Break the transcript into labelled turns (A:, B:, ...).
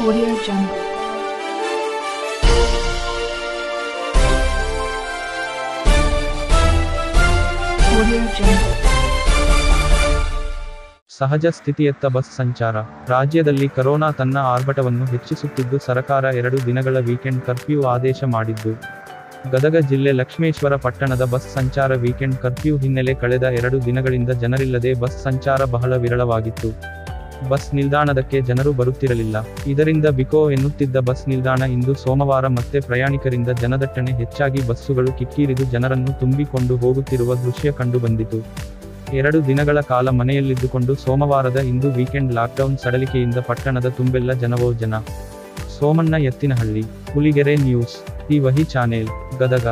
A: Audio Jungle.
B: ಸಹಜ ಸ್ಥಿತಿಯತ್ತ bus ಸಂಚಾರ. ರಾಜ್ಯದಲ್ಲಿ ಕರೋನಾ ತನ್ನ ಆರ್ಭಟವನ್ನು ಹೆಚ್ಚಿಸುತ್ತಿದ್ದು, ಸರಕಾರ ಎರಡು ದಿನಗಳ ವೀಕೆಂಡ್ ಕರ್ಫ್ಯೂ ಆದೇಶ ಮಾಡಿದ್ದು. ಗದಗ ಜಿಲ್ಲೆ ಲಕ್ಷ್ಮೇಶ್ವರ ಪಟ್ಟಣದ ಬಸ್ ಸಂಚಾರ ವೀಕೆಂಡ್ ಕರ್ಫ್ಯೂ ಹಿನ್ನೆಲೆ ಕಳೆದ ಎರಡು ದಿನಗಳಿಂದ ಜನರಿಲ್ಲದೆ ಬಸ್ ಸಂಚಾರ ಬಹಳ ವಿರಳವಾಗಿತ್ತು. ಬಸ್ ನಿಲ್ದಾಣದಕ್ಕೆ ಜನರು ಬರುತ್ತಿರಲಿಲ್ಲ. ಇದರಿಂದ ಬಿಕೋ ಎನ್ನುತ್ತಿದ್ದ ಬಸ್ ನಿಲ್ದಾಣ ಇಂದು ಸೋಮವಾರ ಮತ್ತೆ ಪ್ರಯಾಣಿಕರಿಂದ ಜನದಟ್ಟಣೆ ಹೆಚ್ಚಾಗಿ ಬಸ್ಸುಗಳು ಕಿಕ್ಕಿರಿದು ಜನರನ್ನು ತುಂಬಿಕೊಂಡು ಹೋಗುತ್ತಿರುವ ದೃಶ್ಯ ಕಂಡುಬಂದಿತು. ಎರಡು ದಿನಗಳ ಕಾಲ ಮನೆಯಲ್ಲಿದ್ದುಕೊಂಡು ಸೋಮವಾರದ ಇಂದು ವೀಕೆಂಡ್ ಲಾಕ್ಡೌನ್ ಸಡಲಿಕೆಯಿಂದ ಪಟ್ಟಣದ ತುಂಬೆಲ್ಲ ಜನವೋ ಜನ. ಸೋಮಣ್ಣ ಎತ್ತಿನಹಳ್ಳಿ, ಹುಲಿಗೆರೆ ನ್ಯೂಸ್, ಟಿ ವಹಿ ಚಾನೆಲ್, ಗದಗ.